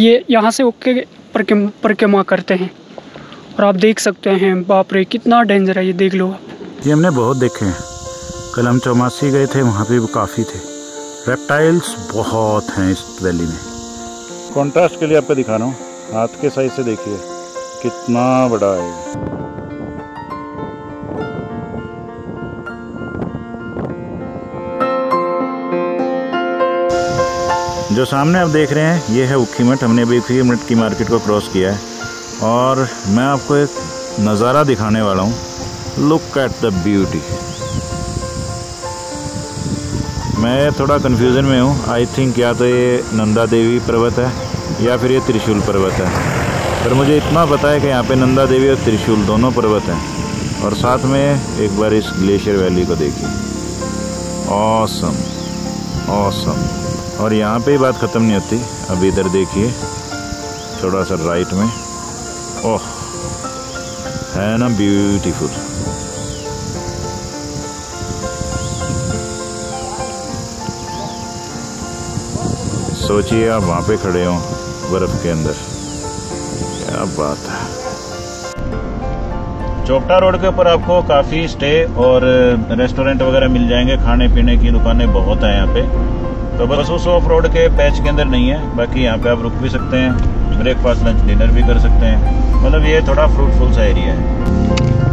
ये यहाँ से ओके परिक्रम करते हैं। और आप देख सकते हैं बाप रे कितना डेंजर है ये देख लो आप। ये हमने बहुत देखे हैं। कल हम चौमासी गए थे वहाँ पे भी काफ़ी थे। रेप्टाइल्स बहुत हैं इस वैली में। कॉन्ट्रास्ट के लिए आपको दिखा रहा हूँ। हाथ के साइज़ से देखिए कितना बड़ा है जो सामने आप देख रहे हैं, ये है उखी मठ। हमने अभी उखीमठ की मार्केट को क्रॉस किया है। और मैं आपको एक नज़ारा दिखाने वाला हूँ। लुक एट द ब्यूटी मैं थोड़ा कन्फ्यूज़न में हूँ। आई थिंक या तो ये नंदा देवी पर्वत है, या फिर ये त्रिशूल पर्वत है। पर मुझे इतना पता है कि यहाँ पे नंदा देवी और त्रिशूल दोनों पर्वत हैं। और साथ में एक बार इस ग्लेशियर वैली को देखिए। ऑसम ऑसम और यहाँ पे ही बात ख़त्म नहीं होती। अब इधर देखिए थोड़ा सा राइट में। ओह, है ना ब्यूटीफुल सोचिए आप वहाँ पे खड़े हो, बर्फ़ के अंदर। क्या बात है। चोपटा रोड के ऊपर आपको काफ़ी स्टे और रेस्टोरेंट वगैरह मिल जाएँगे। खाने पीने की दुकानें बहुत हैं यहाँ पे। तो बस उस ऑफ़ रोड के पैच के अंदर नहीं है, बाकी यहाँ पे आप रुक भी सकते हैं ब्रेकफास्ट लंच डिनर भी कर सकते हैं। मतलब ये थोड़ा फ्रूटफुल सा एरिया है।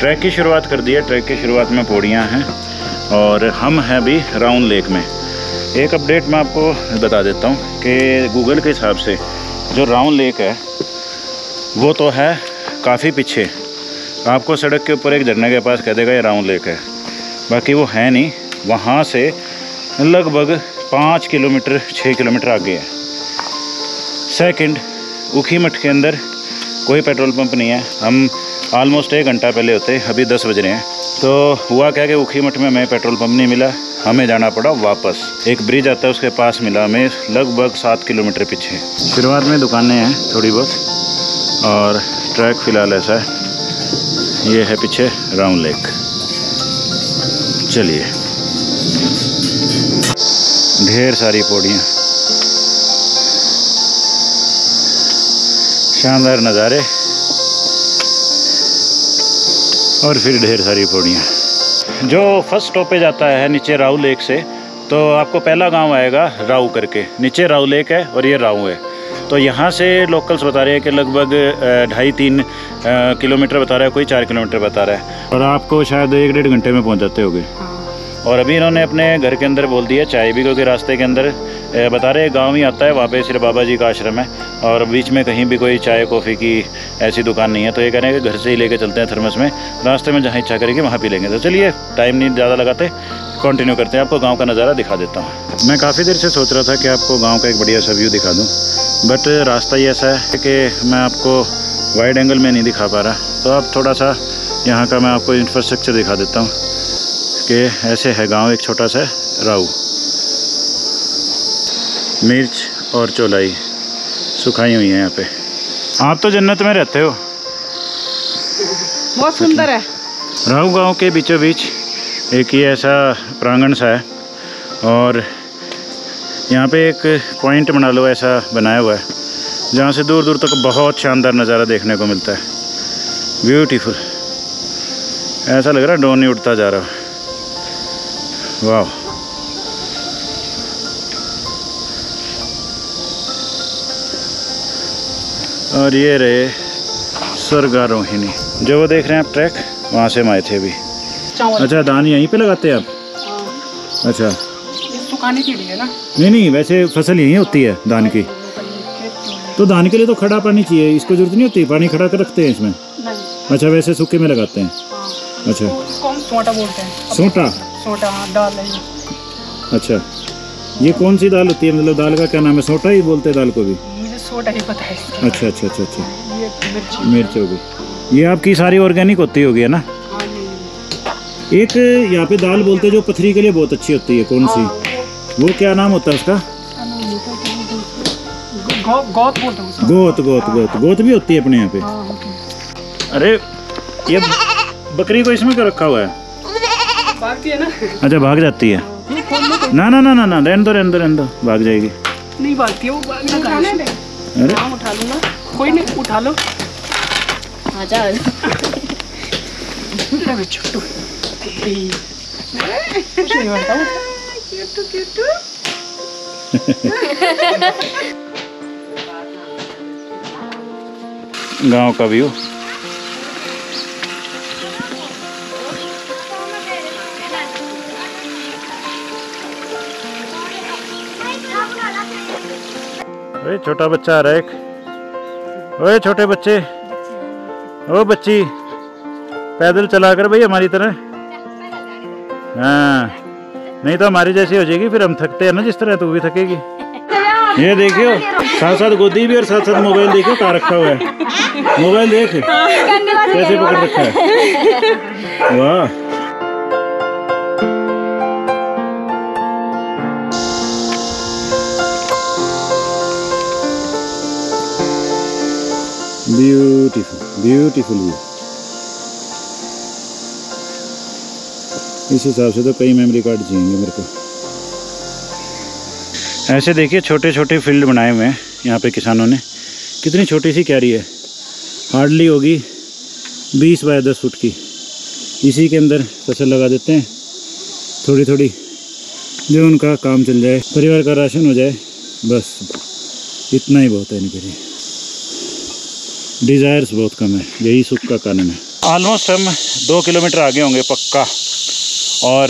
ट्रैक की शुरुआत कर दी है, ट्रैक की शुरुआत में पौड़ियाँ हैं और हम हैं अभी राउंड लेक में। एक अपडेट मैं आपको बता देता हूँ कि गूगल के हिसाब से जो राउंड लेक है, वो तो है काफ़ी पीछे। आपको सड़क के ऊपर एक झरने के पास कह देगा ये राउंड लेक है। बाकी वो है नहीं, वहाँ से लगभग पाँच किलोमीटर छः किलोमीटर आगे है। सेकंड उखी मठ के अंदर कोई पेट्रोल पंप नहीं है। हम ऑलमोस्ट एक घंटा पहले होते, अभी दस बज रहे हैं। तो हुआ क्या कि उखी मठ में हमें पेट्रोल पंप नहीं मिला, हमें जाना पड़ा वापस। एक ब्रिज आता है, उसके पास मिला, हमें लगभग सात किलोमीटर पीछे। शुरुआत में दुकानें हैं थोड़ी बहुत, और ट्रैक फ़िलहाल ऐसा है। ये है पीछे राउंड लेक। चलिए। ढेर सारी पौड़ियाँ। शानदार नज़ारे। और फिर ढेर सारी पौड़ियाँ। जो फ़र्स्ट स्टॉपेज आता है नीचे राऊ लेक से तो आपको पहला गाँव आएगा राऊ करके। नीचे राऊ लेक है और ये राऊ है। तो यहाँ से लोकल्स बता रहे हैं कि लगभग ढाई तीन किलोमीटर बता रहा है कोई चार किलोमीटर बता रहा है। और आपको शायद एक डेढ़ घंटे में पहुँच जाते होगे। और अभी इन्होंने अपने घर के अंदर बोल दिया चाय भी क्योंकि रास्ते के अंदर बता रहे, गाँव ही आता है वहाँ पे सिर्फ़ बाबा जी का आश्रम है। और बीच में कहीं भी कोई चाय, कॉफ़ी की ऐसी दुकान नहीं है तो ये कह रहे हैं कि घर से ही लेके चलते हैं थर्मस में। रास्ते में जहाँ इच्छा करेंगे, वहाँ पी लेंगे। तो चलिए टाइम नहीं ज़्यादा लगाते कंटिन्यू करते हैं। आपको गाँव का नज़ारा दिखा देता हूँ। मैं काफ़ी देर से सोच रहा था कि आपको गाँव का एक बढ़िया सा व्यू दिखा दूँ बट रास्ता ही ऐसा है कि मैं आपको वाइड एंगल में नहीं दिखा पा रहा। तो आप थोड़ा सा यहाँ का मैं आपको इंफ्रास्ट्रक्चर दिखा देता हूँ, कि ऐसे है, गाँव एक छोटा सा राऊ मिर्च और चौलाई। सुखाई हुई है यहाँ पे। आप तो जन्नत में रहते हो। बहुत सुंदर है। राहू गाँव के बीचों बीच एक ही ऐसा प्रांगण सा है और यहाँ पे एक पॉइंट बना लो ऐसा बनाया हुआ है जहाँ से दूर दूर तक बहुत शानदार नज़ारा देखने को मिलता है। ब्यूटीफुल ऐसा लग रहा है ड्रोन ही उड़ता जा रहा वाह और ये रहे स्वर्गारोहिणी। जो वो देख रहे हैं आप ट्रैक वहाँ से हम आए थे अभी। अच्छा धान यहीं पे लगाते हैं आप? हाँ, अच्छा। सुखाने के लिए ना। नहीं नहीं वैसे फ़सल यहीं होती है धान की। तो धान के लिए तो खड़ा पानी चाहिए इसको ज़रूरत नहीं होती पानी खड़ा कर रखते हैं इसमें? नहीं। अच्छा वैसे सूखे में लगाते हैं। हाँ। अच्छा। सोटा बोलते हैं। सोटा? सोटा हाँ दाल अच्छा। ये कौन सी दाल होती है? मतलब दाल का क्या नाम है? सोटा ही बोलते हैं दाल को भी। सोटा पता है अच्छा अच्छा अच्छा अच्छा। ये मिर्च। हो गई। ये आपकी सारी ऑर्गेनिक होती होगी है ना? हाँ एक यहाँ पे दाल बोलते हैं जो पथरी के लिए बहुत अच्छी होती है कौन सी? वो क्या नाम होता है उसका? गौ- गौत बोलते हैं गोत गोत गोत। गोत भी होती है अपने यहाँ पे। हाँ है। अरे ये बकरी को इसमें क्यों रखा हुआ है? भागती है ना? अच्छा भाग जाती है। ना ना ना ना ना रहने दो रहने दो रहने दो। भाग जाएगी। नहीं भागती है वो भागना उठा लूँगा। कोई नहीं उठा लो। आजा ले बे छोटू। कुछ नहीं बनता वो गाँव का व्यू। ओए, छोटा बच्चा आ रहा है एक। ओए, छोटे बच्चे। ओ, बच्ची, पैदल चला कर भाई हमारी तरह। हाँ नहीं तो हमारी जैसी हो जाएगी, फिर हम थकते हैं ना, जिस तरह तू भी थकेगी। ये देखियो साथ साथ गोदी भी और साथ साथ मोबाइल देखियो, कहाँ रखा हुआ है। मोबाइल देख, कैसे पकड़ रखा है। वाह। ब्यूटीफुल व्यू इस हिसाब से तो कई मेमोरी कार्ड चाहिए मेरे को। ऐसे देखिए छोटे छोटे फ़ील्ड बनाए हुए हैं यहाँ पे किसानों ने। कितनी छोटी सी क्यारी है। हार्डली होगी बीस बाय दस फुट की। इसी के अंदर फ़सल लगा देते हैं। थोड़ी थोड़ी जो उनका काम चल जाए, परिवार का राशन हो जाए, बस। इतना ही बहुत है इनके लिए। डिज़ायर्स बहुत कम है, यही सुख का कारण है। ऑलमोस्ट हम दो किलोमीटर आगे होंगे पक्का। और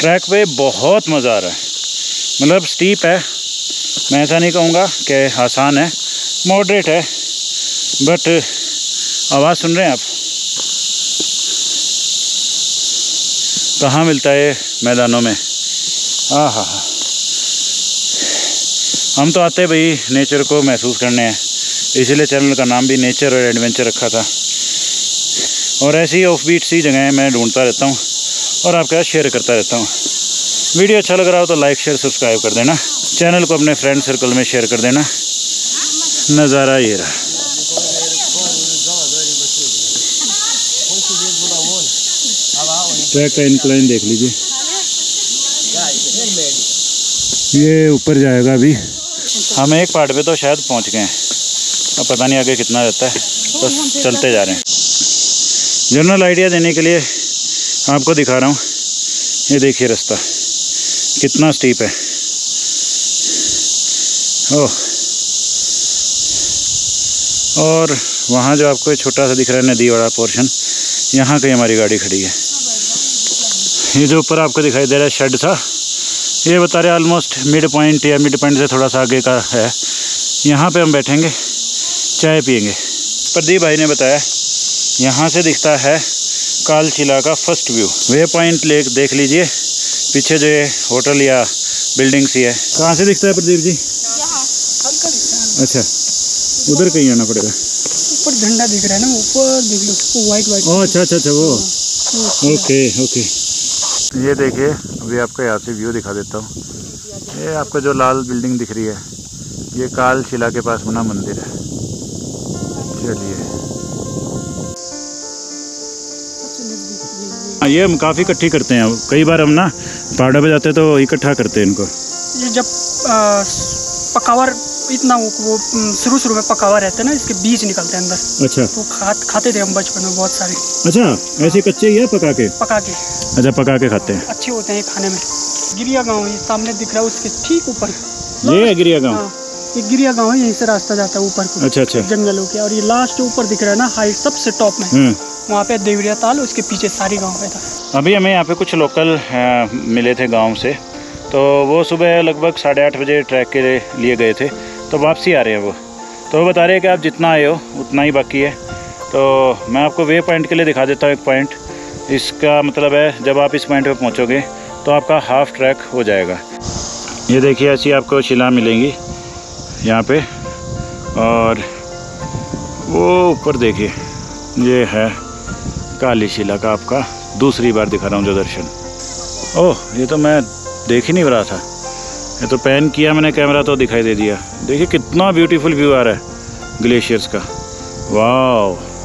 ट्रैक पे बहुत मज़ा आ रहा है। मतलब स्टीप है। मैं ऐसा नहीं कहूँगा कि आसान है। मॉडरेट है। बट आवाज़ सुन रहे हैं आप? कहाँ मिलता है मैदानों में? हाँ हाँ हाँ हम तो आते भाई नेचर को महसूस करने हैं। इसीलिए चैनल का नाम भी नेचर और एडवेंचर रखा था। और ऐसी ऑफ़ बीट सी जगहें मैं ढूंढता रहता हूँ और आपके साथ शेयर करता रहता हूँ। वीडियो अच्छा लग रहा हो तो लाइक शेयर सब्सक्राइब कर देना। चैनल को अपने फ्रेंड सर्कल में शेयर कर देना। नज़ारा ये रहा। ट्रैक का इंक्लाइन देख लीजिए। ये ऊपर जाएगा अभी। हम एक पार्ट पे तो शायद पहुँच गए हैं। अब पता नहीं आगे कितना रहता है। बस चलते जा रहे हैं। जनरल आइडिया देने के लिए आपको दिखा रहा हूँ। ये देखिए रास्ता। कितना स्टीप है। ओह। और वहाँ जो आपको छोटा सा दिख रहा है नदी वाला पोर्शन यहाँ कहीं हमारी गाड़ी खड़ी है। ये जो ऊपर आपको दिखाई दे रहा है शेड था, ये बता रहे ऑलमोस्ट मिड पॉइंट या मिड पॉइंट से थोड़ा सा आगे का है। यहाँ पे हम बैठेंगे। चाय पियेंगे। प्रदीप भाई ने बताया यहाँ से दिखता है कालचिला का first view way point lake देख लीजिए पीछे जो ये होटल या बिल्डिंग सी है। कहाँ से दिखता है प्रदीप जी? है अच्छा उधर कहीं आना पड़ेगा। ऊपर झंडा दिख रहा है ना ऊपर देख लो वाइट वाइट ओह अच्छा अच्छा अच्छा वो। ओके ओके ये देखिए अभी आपको यहाँ से व्यू दिखा देता हूँ। ये आपको जो लाल बिल्डिंग दिख रही है ये काल शिला के पास बना मंदिर है। चलिए हाँ, ये हम काफ़ी इकट्ठी करते हैं। कई बार हम ना पहाड़ों पे जाते हैं तो इकट्ठा करते हैं इनको। ये जब पकावर इतना वो वो शुरू शुरू में पकावा रहता है ना इसके बीज निकलते हैं अंदर। अच्छा। तो खा खाते थे हम बचपन में बहुत सारे। अच्छा ऐसे कच्चे ही है पका के? पका के अच्छा पका के खाते हैं। अच्छे होते हैं खाने में। गिरिया गाँव ये सामने दिख रहा है उसके ठीक ऊपर। ये है गिरिया गाँव हाँ। ये गिरिया गाँव है यहीं से रास्ता जाता है ऊपर को अच्छा अच्छा। जंगलों के और ये लास्ट ऊपर दिख रहा है ना हाइट सबसे टॉप में। हम्म। वहाँ पे देवरिया ताल उसके पीछे सारी गाँव है था। अभी हमें यहाँ पे कुछ लोकल मिले थे गाँव से। तो वो सुबह लगभग साढ़े आठ बजे ट्रैक के लिए गए थे। तो वापसी आ रहे हैं वो। तो वो बता रहे हैं कि आप जितना आए हो उतना ही बाकी है। तो मैं आपको वे पॉइंट के लिए दिखा देता हूँ एक पॉइंट इसका मतलब है जब आप इस पॉइंट पे पहुँचोगे तो आपका हाफ़ ट्रैक हो जाएगा। ये देखिए ऐसी आपको शिला मिलेंगी। यहाँ पे। और वो ऊपर देखिए, ये है काली शिला का आपका दूसरी बार दिखा रहा हूँ जो दर्शन। ओह, ये तो मैं देख ही नहीं रहा था। ये तो पैन किया मैंने, कैमरा तो दिखाई दे दिया। देखिए, कितना ब्यूटीफुल व्यू आ रहा है ग्लेशियर्स का। वाह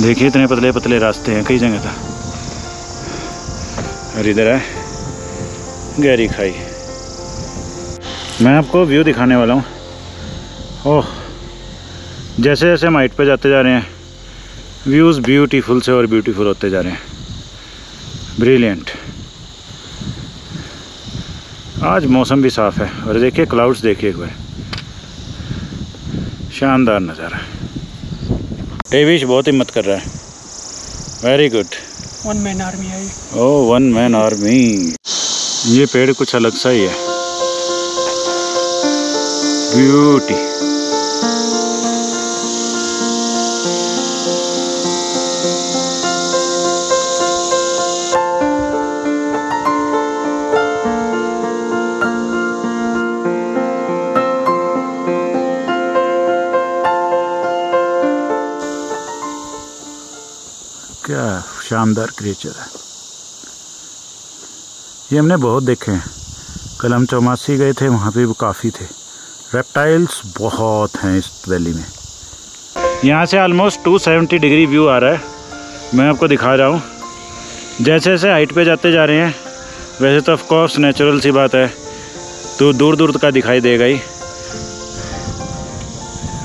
देखिए, इतने पतले पतले रास्ते हैं, कई जगह था। और इधर है, गहरी खाई। मैं आपको व्यू दिखाने वाला हूँ। ओह, जैसे जैसे हम हाइट पे जाते जा रहे हैं व्यूज़ ब्यूटीफुल से और ब्यूटीफुल होते जा रहे हैं। ब्रिलियंट आज मौसम भी साफ़ है, और देखिए क्लाउड्स देखिए एक बार। शानदार नज़ारा। डेविश बहुत हिम्मत कर रहा है। Very good one man army है ओ वन मैन आर्मी ये पेड़ कुछ अलग सा ही है। ब्यूटी शानदार क्रिएचर है। ये हमने बहुत देखे हैं। कल हम चौमासी गए थे, वहाँ पे वो काफ़ी थे। रेप्टाइल्स बहुत हैं इस वैली में। यहाँ से ऑलमोस्ट 270 डिग्री व्यू आ रहा है। मैं आपको दिखा रहा हूँ। जैसे जैसे हाइट पे जाते जा रहे हैं, वैसे तो ऑफकोर्स नेचुरल सी बात है। तो दूर दूर का दिखाई देगा ही।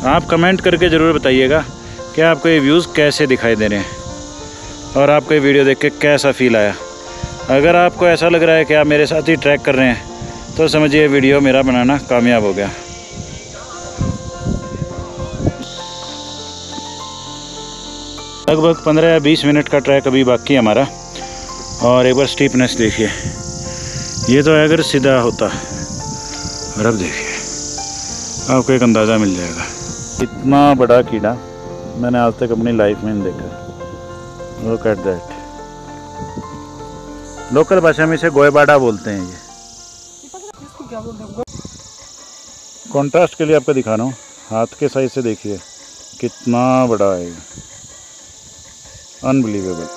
आप कमेंट करके ज़रूर बताइएगा कि आपको ये व्यूज़ कैसे दिखाई दे रहे हैं। और आपको ये वीडियो देख के कैसा फील आया? अगर आपको ऐसा लग रहा है कि आप मेरे साथ ही ट्रैक कर रहे हैं तो समझिए वीडियो मेरा बनाना कामयाब हो गया। लगभग 15 या 20 मिनट का ट्रैक अभी बाकी है हमारा। और एक बार स्टीपनेस देखिए। ये तो अगर सीधा होता। और अब देखिए। आपको एक अंदाज़ा मिल जाएगा। इतना बड़ा कीड़ा मैंने आज तक अपनी लाइफ में नहीं देखा। लुक एट दैट लोकल भाषा में इसे गोयबाड़ा बोलते हैं ये। कॉन्ट्रास्ट के लिए आपको दिखा रहा हूँ। हाथ के साइज़ से देखिए। कितना बड़ा है अनबिलीवेबल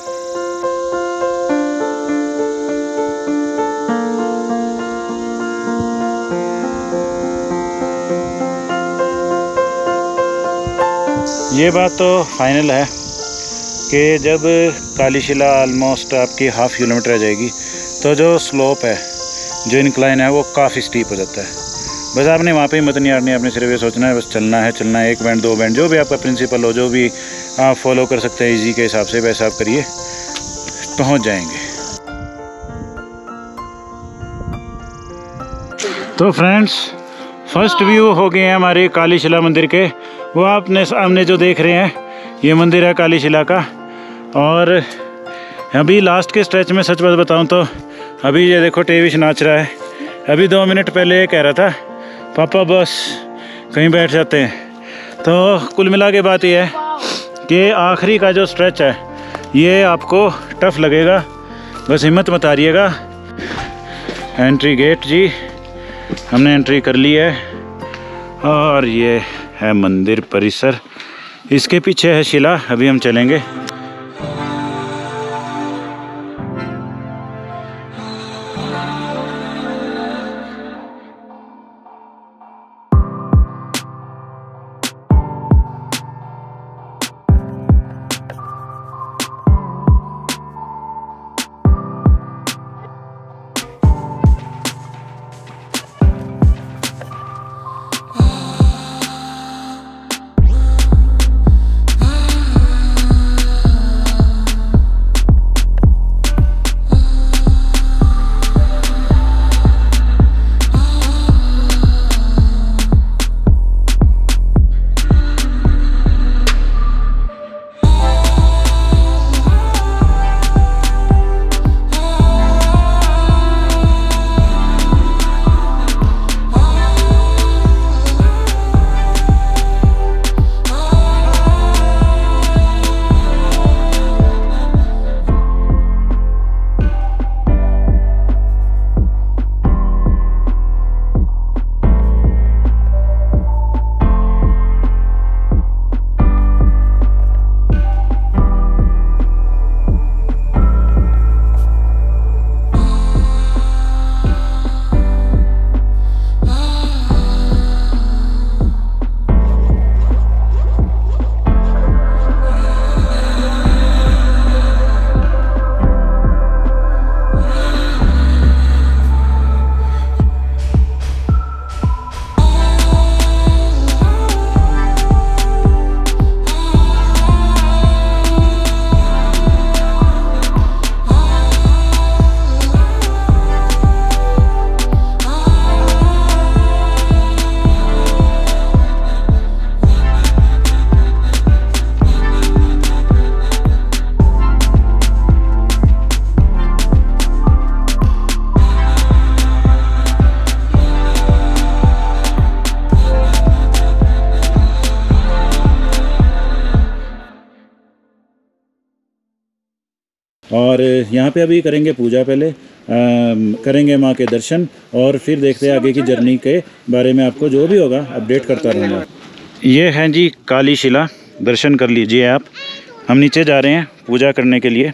ये बात तो फाइनल है। कि जब काली शिला ऑलमोस्ट आपकी हाफ़ किलोमीटर रह जाएगी तो जो स्लोप है, जो इनक्लाइन है, वो काफ़ी स्टीप हो जाता है। बस आपने वहाँ पे ही मत नहीं हारनी, आपने सिर्फ़ ये सोचना है, बस चलना है चलना है, एक बैंड दो बैंड जो भी आपका प्रिंसिपल हो, जो भी आप फॉलो कर सकते हैं इजी के हिसाब से, वैसा आप करिए, पहुँच जाएँगे। तो फ्रेंड्स फ़र्स्ट व्यू हो गए हैं हमारे काली शिला मंदिर के। वो आपने सामने जो देख रहे हैं, ये मंदिर है काली शिला का। और अभी लास्ट के स्ट्रेच में सच बात बताऊँ तो अभी ये देखो टेविश नाच रहा है। अभी दो मिनट पहले ये कह रहा था, पापा, बस कहीं बैठ जाते हैं। तो कुल मिला के बात यह है कि आखिरी का जो स्ट्रेच है, ये आपको टफ लगेगा। बस हिम्मत मत हारिएगा। एंट्री गेट जी, हमने एंट्री कर ली है। और ये है मंदिर परिसर। इसके पीछे है शिला, अभी हम चलेंगे। यहाँ पे अभी करेंगे पूजा पहले आ, करेंगे माँ के दर्शन और फिर देखते हैं आगे की जर्नी के बारे में आपको जो भी होगा अपडेट करता रहूँगा। ये हैं जी काली शिला दर्शन कर लीजिए आप। हम नीचे जा रहे हैं पूजा करने के लिए।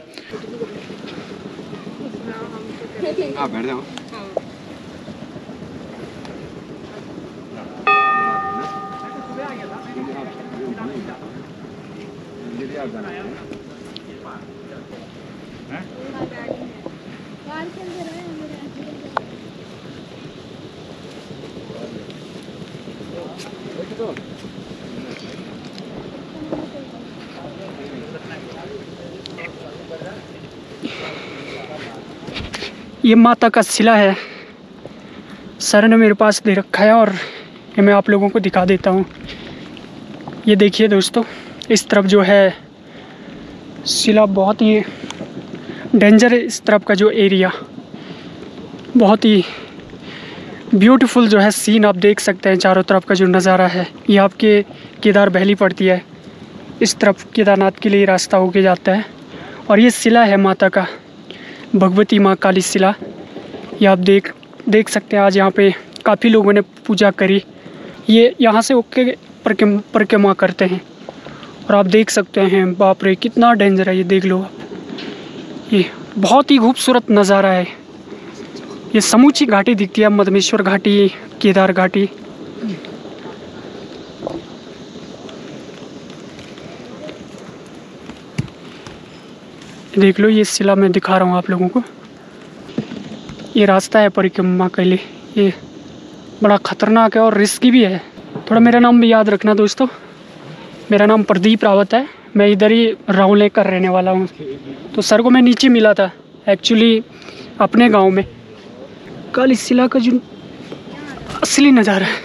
ये माता का शिला है। सर ने मेरे पास दे रखा है और ये मैं आप लोगों को दिखा देता हूँ। ये देखिए दोस्तों, इस तरफ़ जो है शिला बहुत ही डेंजर है इस तरफ़ का जो एरिया। बहुत ही ब्यूटीफुल जो है सीन आप देख सकते हैं चारों तरफ़ का जो नज़ारा है। ये आपके केदार बहली पड़ती है। इस तरफ़ केदारनाथ के लिए रास्ता होके जाता है और ये शिला है माता का। भगवती माँ काली शिला। ये आप देख देख सकते हैं, आज यहाँ पे काफ़ी लोगों ने पूजा करी। ये यहाँ से ओके परिक्रमा करते हैं। और आप देख सकते हैं, बाप रे, कितना डेंजर है ये, देख लो आप। ये बहुत ही खूबसूरत नज़ारा है। ये समूची घाटी दिखती है, मधमेश्वर घाटी, केदार घाटी। देख लो, ये शिला मैं दिखा रहा हूँ आप लोगों को। ये रास्ता है परिक्रमा के लिए। ये बड़ा ख़तरनाक है और रिस्की भी है। थोड़ा मेरा नाम भी याद रखना दोस्तों। मेरा नाम प्रदीप रावत है। मैं इधर ही रावले कर रहने वाला हूँ। तो सर को मैं नीचे मिला था एक्चुअली अपने गाँव में। कल इस शिला का जो असली नज़ारा है,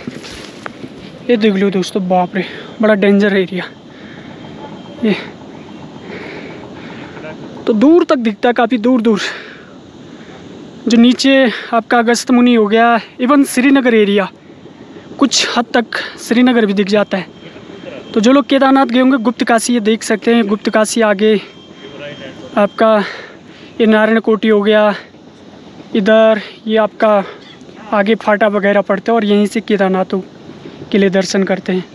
ये देख लो दोस्तों, बाप रे, बड़ा डेंजर एरिया ये तो दूर तक दिखता है काफ़ी दूर दूर जो नीचे आपका अगस्त मुनि हो गया इवन श्रीनगर एरिया कुछ हद तक श्रीनगर भी दिख जाता है। तो जो लोग केदारनाथ गए होंगे, गुप्त काशी ये देख सकते हैं। गुप्त काशी आगे आपका ये नारायण कोटी हो गया, इधर ये आपका आगे फाटा वगैरह पड़ते हैं और यहीं से केदारनाथों के लिए दर्शन करते हैं।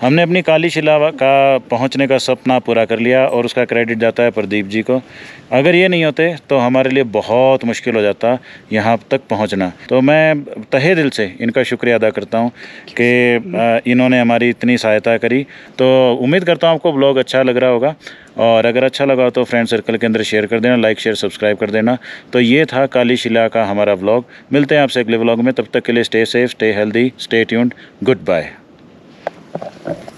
हमने अपनी काली शिला का पहुँचने का सपना पूरा कर लिया और उसका क्रेडिट जाता है प्रदीप जी को। अगर ये नहीं होते तो हमारे लिए बहुत मुश्किल हो जाता यहाँ तक पहुँचना। तो मैं तहे दिल से इनका शुक्रिया अदा करता हूँ कि इन्होंने हमारी इतनी सहायता करी। तो उम्मीद करता हूँ आपको ब्लॉग अच्छा लग रहा होगा। और अगर अच्छा लगा तो फ्रेंड सर्कल के अंदर शेयर कर देना लाइक शेयर सब्सक्राइब कर देना। तो ये था काली शिला का हमारा ब्लॉग मिलते हैं आपसे अगले ब्लॉग में। तब तक के लिए stay safe stay healthy stay tuned good bye Thank you.